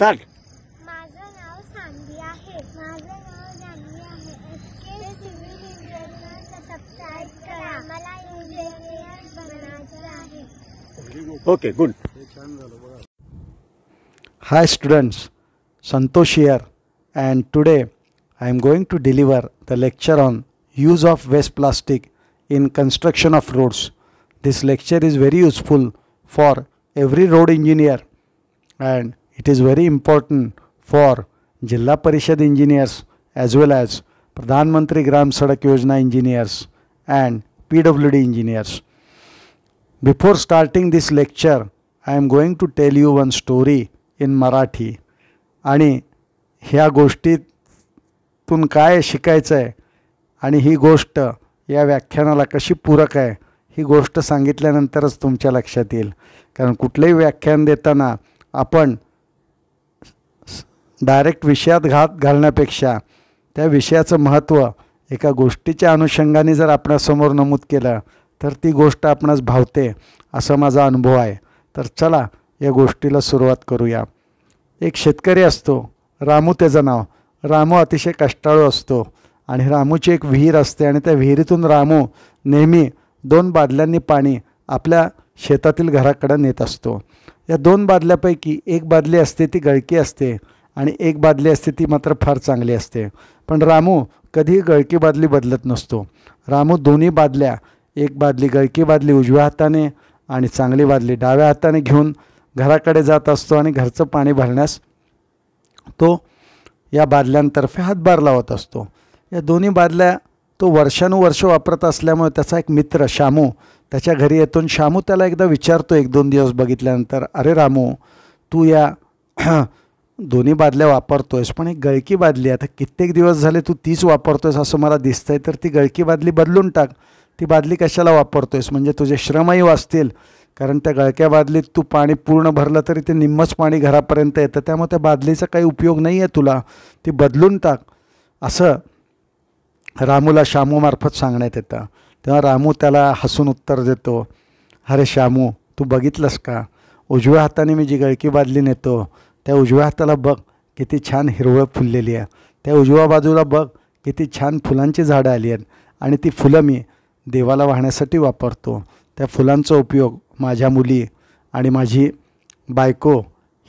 Start माझं नाव सान्वी आहे माझं नाव जान्हवी आहे एस के सिव्हिल इंजिनिअरला सबस्क्राईब करा मला इंजिनियर बनायचं आहे okay good Hi students, Santosh here and today I am going to deliver the lecture on use of waste plastic in construction of roads. This lecture is very useful for every road engineer and it is very important for Jilla Parishad engineers as well as Pradhan Mantri Gram Sadak Yojana engineers and PWD engineers. Before starting this lecture, I am going to tell you one story in Marathi आणि ह्या गोष्टीतून काय शिकायचं आहे आणि ही गोष्ट या व्याख्यानाला कशी पूरक आहे ही गोष्ट सांगितल्यानंतरच तुमच्या लक्षात येईल कारण कुठलंही व्याख्यान देताना आपण डायरेक्ट विषयात घात घालण्यापेक्षा त्या विषयाचं महत्त्व एका गोष्टीच्या अनुषंगाने जर आपणासमोर नमूद केलं तर ती गोष्ट आपणास भावते असा माझा अनुभव आहे. तर चला या गोष्टीला सुरुवात करूया. एक शेतकरी असतो रामू त्याचं नाव. रामू अतिशय कष्टाळू असतो आणि रामूची एक विहीर असते आणि त्या विहिरीतून रामू नेहमी दोन बादल्यांनी पाणी आपल्या शेतातील घराकडं नेत असतो. या दोन बादल्यापैकी एक बादली असते ती गळकी असते. आणि एक बादली असते ती मात्र फार चांगली असते. पण रामू कधीही गळकी बादली बदलत नसतो. रामू दोन्ही बादल्या एक बादली गळकी बादली उजव्या हाताने आणि चांगली बादली डाव्या हाताने घेऊन घराकडे जात असतो आणि घरचं पाणी भरण्यास तो या बादल्यांतर्फे हातभार लावत असतो. या दोन्ही बादल्या तो वर्षानुवर्ष वापरत असल्यामुळे त्याचा एक मित्र शामू त्याच्या घरी येतो शामू त्याला एकदा विचारतो एक दोन दिवस बघितल्यानंतर अरे रामू तू या दोन्ही बादल्या वापरतोयस पण एक गळकी बादली आता कित्येक दिवस झाले तू तीच वापरतोयस असं मला दिसतंय तर ती गळकी बादली बदलून टाक. ती बादली कशाला वापरतोयस? म्हणजे तुझे श्रमही वाचतील कारण त्या गळक्या बादलीत तू पाणी पूर्ण भरलं तरी ते निम्मच पाणी घरापर्यंत येतं. त्यामुळे त्या बादलीचा काही उपयोग नाही आहे तुला. ती बदलून टाक. असं रामूला शामूमार्फत सांगण्यात येतं. तेव्हा रामू त्याला हसून उत्तर देतो अरे शामू तू बघितलंस का? उजव्या हाताने मी जी गळकी बादली नेतो त्या उजव्या हाताला बघ किती छान हिरवळ फुललेली आहे. त्या उजव्या बाजूला बघ किती छान फुलांची झाडं आली आहेत. आणि ती फुलं मी देवाला वाहण्यासाठी वापरतो. त्या फुलांचा उपयोग माझ्या मुली आणि माझी बायको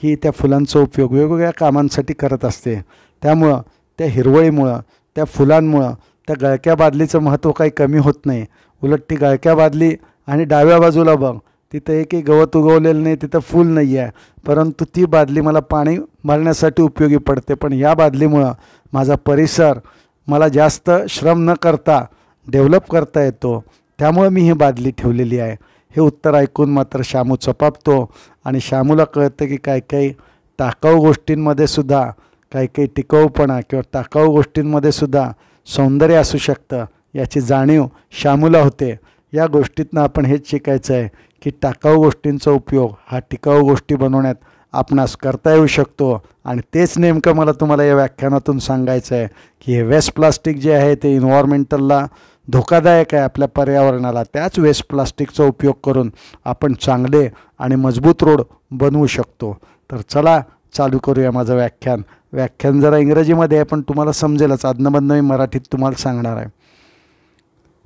ही त्या फुलांचा उपयोग वेगवेगळ्या कामांसाठी करत असते. त्यामुळं त्या हिरवळीमुळं त्या फुलांमुळं त्या गळक्या बादलीचं महत्त्व काही कमी होत नाही. उलट ती गळक्या बादली आणि डाव्या बाजूला बघ तिथं एकही गवत उगवलेलं नाही तिथं फूल नाही आहे. परंतु ती बादली मला पाणी भरण्यासाठी उपयोगी पडते. पण या बादलीमुळं माझा परिसर मला जास्त श्रम न करता डेव्हलप करता येतो. त्यामुळं मी ही बादली ठेवलेली आहे. हे उत्तर ऐकून मात्र शामू चपापतो आणि शामूला कळतं की काही काही टाकाऊ गोष्टींमध्ये सुद्धा काही काही टिकाऊपणा किंवा टाकाऊ गोष्टींमध्ये सुद्धा सौंदर्य असू शकतं याची जाणीव शामूला होते. या गोष्टीतनं आपण हेच शिकायचं आहे की टाकाऊ गोष्टींचा उपयोग हा टिकाऊ गोष्टी बनवण्यात आपणास करता येऊ शकतो. आणि तेच नेमकं मला तुम्हाला या व्याख्यानातून सांगायचं आहे की हे वेस्ट प्लास्टिक जे आहे ते इन्व्हायरमेंटलला धोकादायक आहे आपल्या पर्यावरणाला. त्याच वेस्ट प्लास्टिकचा उपयोग करून आपण चांगले आणि मजबूत रोड बनवू शकतो. तर चला चालू करूया माझं व्याख्यान. व्याख्यान जरा इंग्रजीमध्ये आहे पण तुम्हाला समजेलच. आदनमधनं मी मराठीत तुम्हाला सांगणार आहे.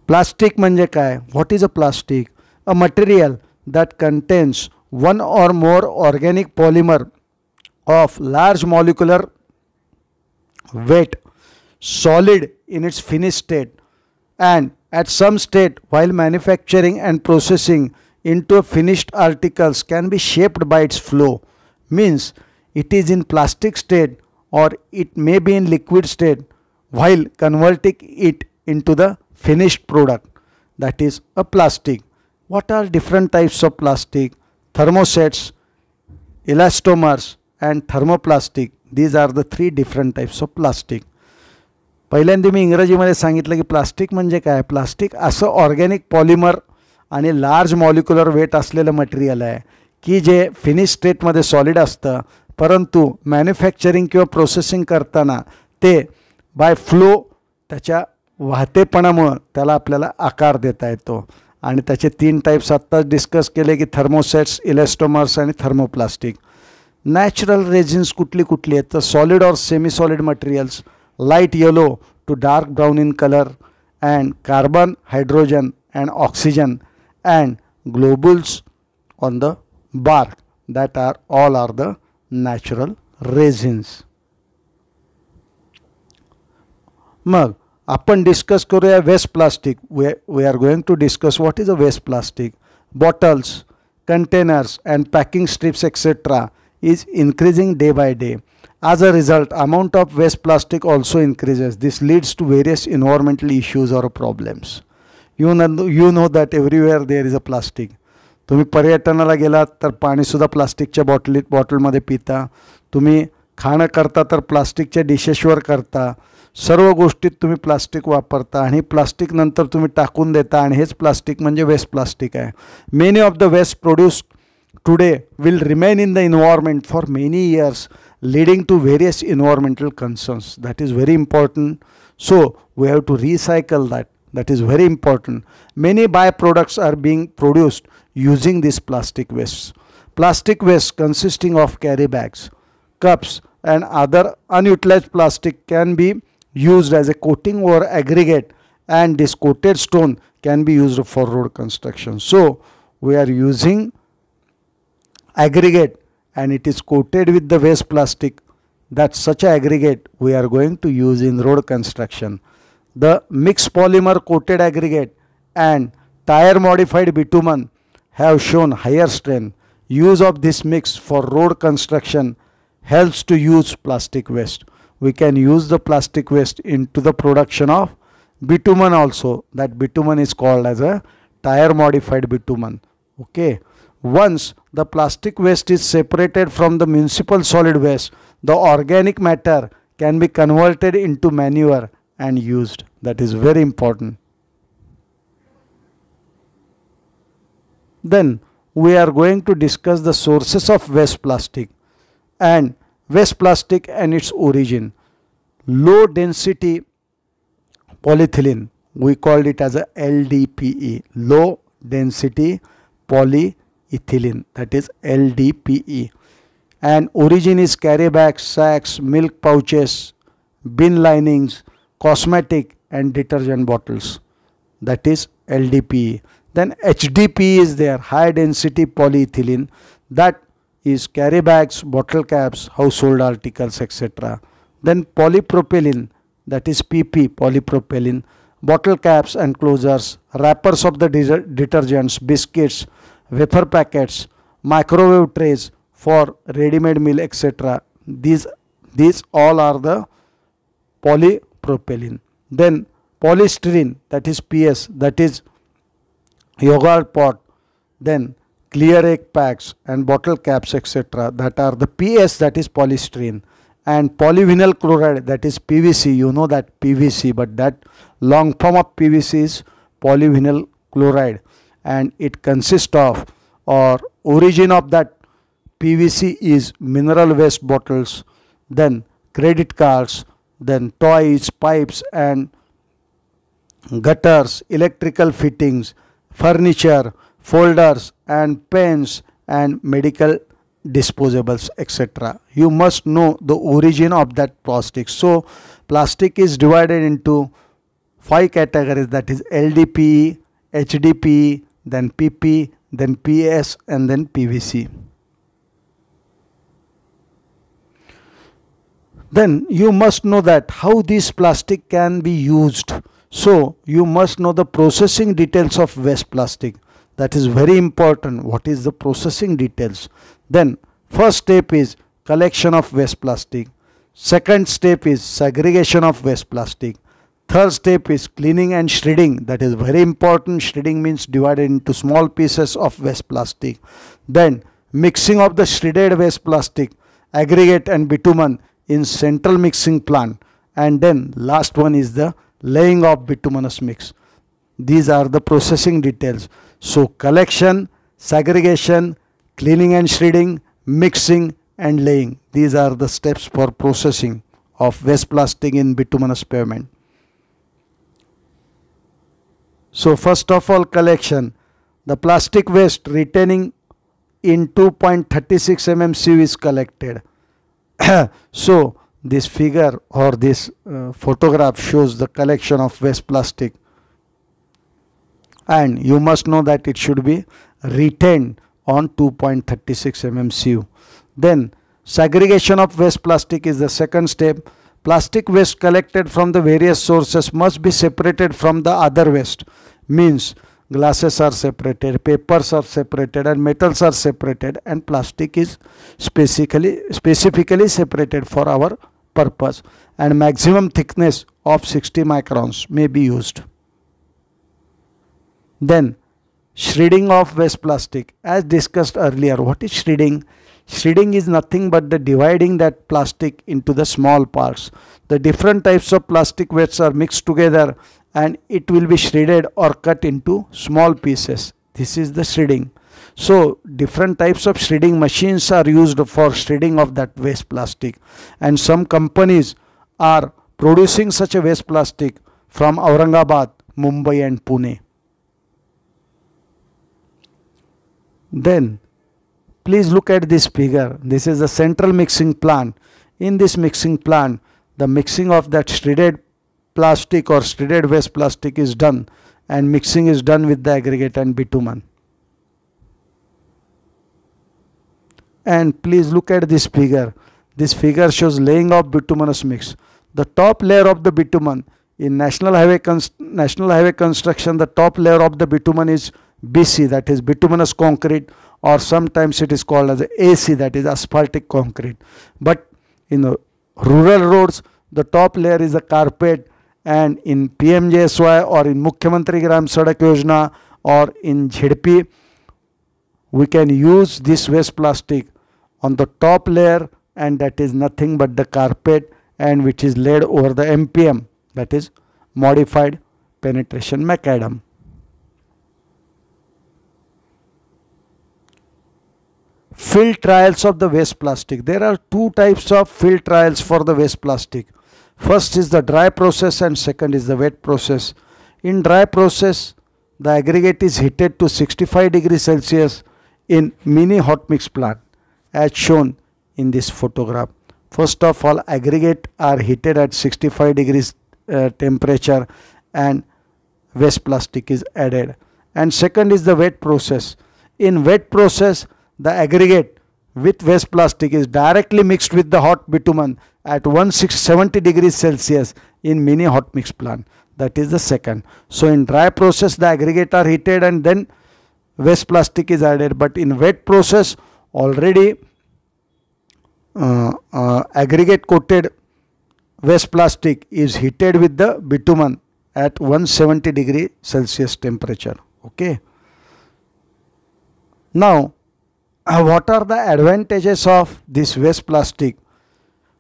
प्लास्टिक म्हणजे काय what is a plastic a material that contains one or more organic polymer of large molecular weight solid in its finished state and at some state while manufacturing and processing into finished articles can be shaped by its flow means it is in plastic state or it may be in liquid state while converting it into the finished product that is a plastic what are different types of plastic thermosets elastomers and thermoplastic these are the three different types of plastic पहिल्यांदा मी इंग्रजीमध्ये सांगितलं की plastic म्हणजे काय plastic असं organic polymer आणि large molecular weight असलेलं material आहे की जे फिनिश स्टेटमध्ये सॉलिड असतं परंतु मॅन्युफॅक्चरिंग किंवा प्रोसेसिंग करताना ते बाय फ्लो त्याच्या वाहतेपणामुळं त्याला आपल्याला आकार देता येतो. आणि त्याचे तीन टाईप्स आत्ताच डिस्कस केले की थर्मोसेट्स इलेस्टोमर्स आणि थर्मोप्लास्टिक नॅचरल रेझिन्स कुठली कुठली आहेत? तर solid or semi solid materials light yellow to dark brown in colour and carbon hydrogen and oxygen and globules on the bark. That are all are the natural resins. मग आपण discuss करूया waste plastic we we are going to discuss what is a waste plastic bottles containers and packing strips etcetera is increasing day by day. As a result, amount of waste plastic also increases. This leads to various environmental issues or problems. You know, you know that everywhere there is a plastic. तुम्ही पर्यटनाला गेलात तर पाणीसुद्धा प्लास्टिकच्या बॉटलीत बॉटलमध्ये पिता तुम्ही खाणं करता तर प्लास्टिकच्या डिशेसवर करता सर्व गोष्टी तुम्हें प्लास्टिक वपरता आ प्लास्टिक नंतर तुम्हें टाकन देता हेच प्लास्टिक मज़े वेस्ट प्लास्टिक है many of the waste produce today will remain in the environment for many years leading to various environmental concerns that is very important so we have to recycle that that is very important many by products are being produced using this plastic waste plastic waste consisting of carry bags cups and other unutilise plastic can be used as a coating or aggregate and this coated stone can be used for road construction so we are using aggregate and it is coated with the waste plastic that such aggregate we are going to use in road construction. The mixed polymer coated aggregate and tire modified bitumen have shown higher strength. Use of this mix for road construction helps to use plastic waste. We can use the plastic waste into the production of bitumen also. That bitumen is called as a tire modified bitumen. Okay. Once the plastic waste is separated from the municipal solid waste, the organic matter can be converted into manure and used. That is very important. Then we are going to discuss the sources of waste plastic and waste plastic and its origin. Low density polyethylene, we called it as a LDPE, low density polyethylene, that is LDPE. And origin is carry bags, sacks, milk pouches, bin linings, cosmetic and detergent bottles, that is LDPE. Then HDPE is there, high density polyethylene, that is carry bags, bottle caps, household articles, etc. Then polypropylene, that is PP, polypropylene, bottle caps and closures, wrappers of the detergents, biscuits, wafer packets, microwave trays for ready-made meal, etc. These, these all are the polypropylene. Then polystyrene, that is PS, that is yogurt pot, then clear egg packs and bottle caps etc. that are the PS that is polystyrene and polyvinyl chloride that is PVC you know that PVC but that long form of PVC is polyvinyl chloride and it consists of or origin of that PVC is mineral waste bottles then credit cards then toys pipes and gutters electrical fittings furniture folders and pens and medical disposables etc you must know the origin of that plastic. So plastic is divided into five categories that is ldpe hdpe then pp then ps and then pvc then you must know that how this plastic can be used. So you must know the processing details of waste plastic that is very important. What is the processing details? Then first step is collection of waste plastic. Second step is segregation of waste plastic. Third step is cleaning and shredding. That is very important. Shredding means divided into small pieces of waste plastic. Then mixing of the shredded waste plastic aggregate and bitumen in central mixing plant. And then last one is the laying of bituminous mix. These are the processing details so collection, segregation, cleaning and shredding, mixing and laying. These are the steps for processing of waste plastic in bituminous pavement. So first of all collection, the plastic waste retaining in 2.36 mm sieve is collected. so this figure or this uh, photograph shows the collection of waste plastic and you must know that it should be retained on 2.36 mm sieve. Then segregation of waste plastic is the second step. Plastic waste collected from the various sources must be separated from the other waste. Means glasses are separated, papers are separated and metals are separated and plastic is specifically, specifically separated for our purpose and maximum thickness of 60 microns may be used. Then shredding of waste plastic as discussed earlier. What is shredding? Shredding is nothing but the dividing that plastic into the small parts. The different types of plastic waste are mixed together and it will be shredded or cut into small pieces. This is the shredding. So different types of shredding machines are used for shredding of that waste plastic and some companies are producing such a waste plastic from Aurangabad, Mumbai and Pune. Then please look at this figure. This is the central mixing plant. In this mixing plant, the mixing of that shredded plastic or shredded waste plastic is done and mixing is done with the aggregate and bitumen. And please look at this figure. This figure shows laying of bituminous mix. The top layer of the bitumen in national highway national highway construction, the top layer of the bitumen is BC that is bituminous concrete or sometimes it is called as AC that is asphaltic concrete. But in the rural roads the top layer is a carpet and in PMGSY or in Mukhyamantri Gram Sadak Yojana or in ZHP we can use this waste plastic on the top layer and that is nothing but the carpet and which is laid over the MPM that is modified penetration macadam. Field trials of the waste plastic. There are two types of field trials for the waste plastic. First is the dry process and second is the wet process. In dry process, the aggregate is heated to 65 degrees Celsius in mini hot mix plant as shown in this photograph. First of all, aggregate are heated at 65 degrees uh, temperature and waste plastic is added. And second is the wet process. In wet process, the aggregate with waste plastic is directly mixed with the hot bitumen at 170 degrees Celsius in mini hot mix plant. That is the second. So in dry process the aggregate are heated and then waste plastic is added but in wet process already uh, uh, aggregate coated waste plastic is heated with the bitumen at 170 degree Celsius temperature. Okay. Now uh, what are the advantages of this waste plastic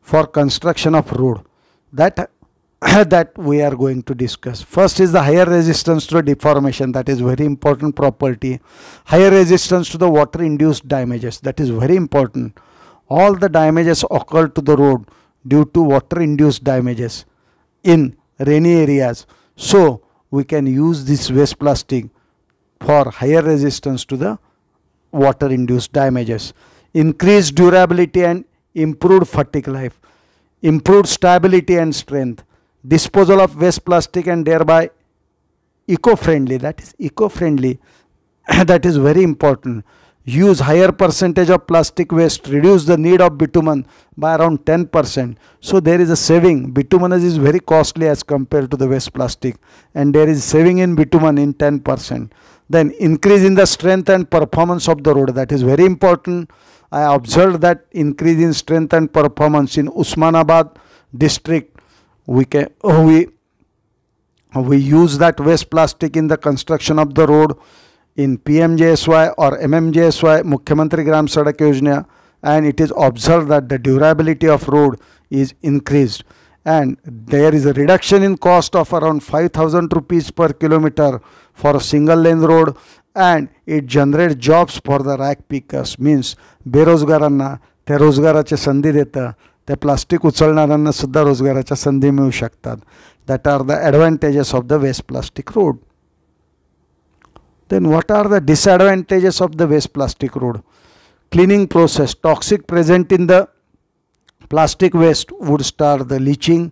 for construction of road? That that we are going to discuss. First is the higher resistance to deformation. That is very important property. Higher resistance to the water induced damages. That is very important. All the damages occur to the road due to water induced damages in rainy areas. So we can use this waste plastic for higher resistance to the water induced damages, increased durability and improved fatigue life, improved stability and strength, disposal of waste plastic and thereby eco-friendly, that is eco-friendly, that is very important. Use higher percentage of plastic waste, reduce the need of bitumen by around 10%. So there is a saving. Bitumen is very costly as compared to the waste plastic and there is saving in bitumen in 10%. Then increase in the strength and performance of the road. That is very important. I observed that increase in strength and performance in Usmanabad district. We can uh, we we use that waste plastic in the construction of the road in PMGSY or MMGSY Mukhyamantri Gram Sadak Yojana and it is observed that the durability of road is increased and there is a reduction in cost of around 5000 rupees per kilometer for a single lane road and it generates jobs for the rack pickers means बेरोजगारांना त्या रोजगाराच्या संधी देतं त्या plastic उचलणाऱ्यांना सुद्धा रोजगाराच्या संधी मिळू शकतात that are the advantages of the waste plastic road then what are the disadvantages of the waste plastic road cleaning process toxic present in the plastic waste would start the leaching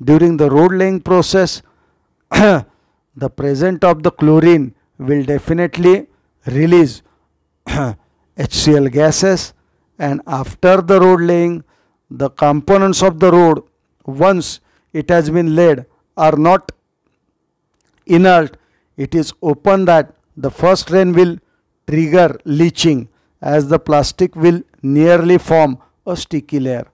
during the road laying process the present of the chlorine will definitely release HCl gases and after the road laying the components of the road once it has been laid are not inert. It is open that the first rain will trigger leaching as the plastic will nearly form a sticky layer.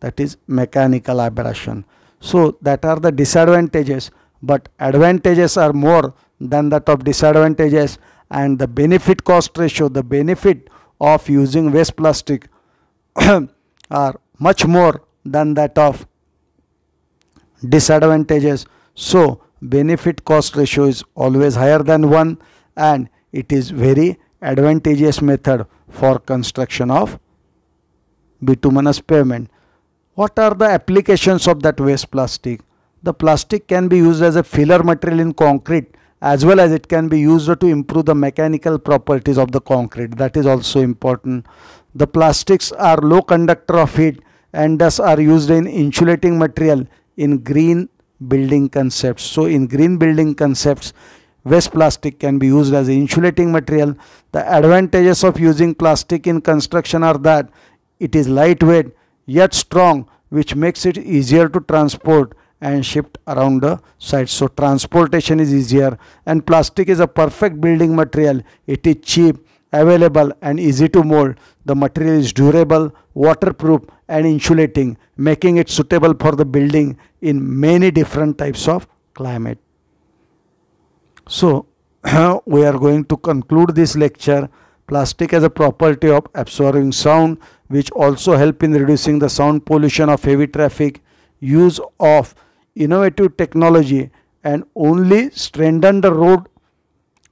That is mechanical abrasion. So that are the disadvantages but advantages are more than that of disadvantages and the benefit cost ratio the benefit of using waste plastic are much more than that of disadvantages. So benefit cost ratio is always higher than 1 and it is very advantageous method for construction of bituminous pavement. What are the applications of that waste plastic the plastic can be used as a filler material in concrete as well as it can be used to improve the mechanical properties of the concrete. That is also important. The plastics are low conductor of heat and thus are used in insulating material in green building concepts. So in green building concepts waste plastic can be used as insulating material. The advantages of using plastic in construction are that it is lightweight yet strong which makes it easier to transport and shipped around the site. So transportation is easier and plastic is a perfect building material. It is cheap, available and easy to mold. The material is durable, waterproof and insulating making it suitable for the building in many different types of climate. So we are going to conclude this lecture. Plastic has a property of absorbing sound which also help in reducing the sound pollution of heavy traffic. Use of innovative technology and only strengthen the road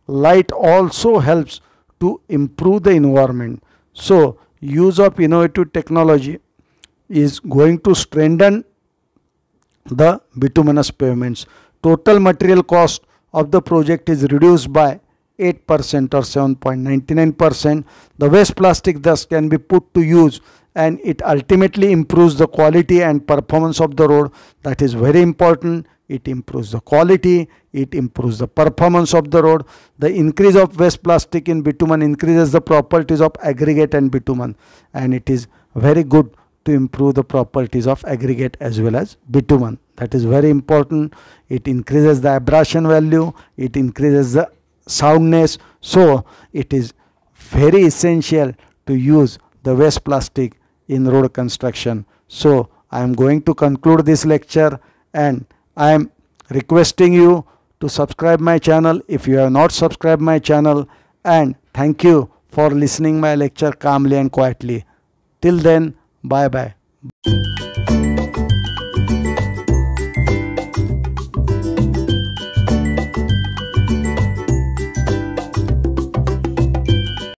light also helps to improve the environment. So use of innovative technology is going to strengthen the bituminous pavements. Total material cost of the project is reduced by 8% or 7.99%. The waste plastic thus can be put to use and it ultimately improves the quality and performance of the road. That is very important. It improves the quality. It improves the performance of the road. The increase of waste plastic in bitumen increases the properties of aggregate and bitumen. And it is very good to improve the properties of aggregate as well as bitumen. That is very important. It increases the abrasion value. It increases the soundness. So it is very essential to use the waste plastic in road construction. So I am going to conclude this lecture and I am requesting you to subscribe my channel if you have not subscribed my channel and thank you for listening my lecture calmly and quietly. Till then bye bye.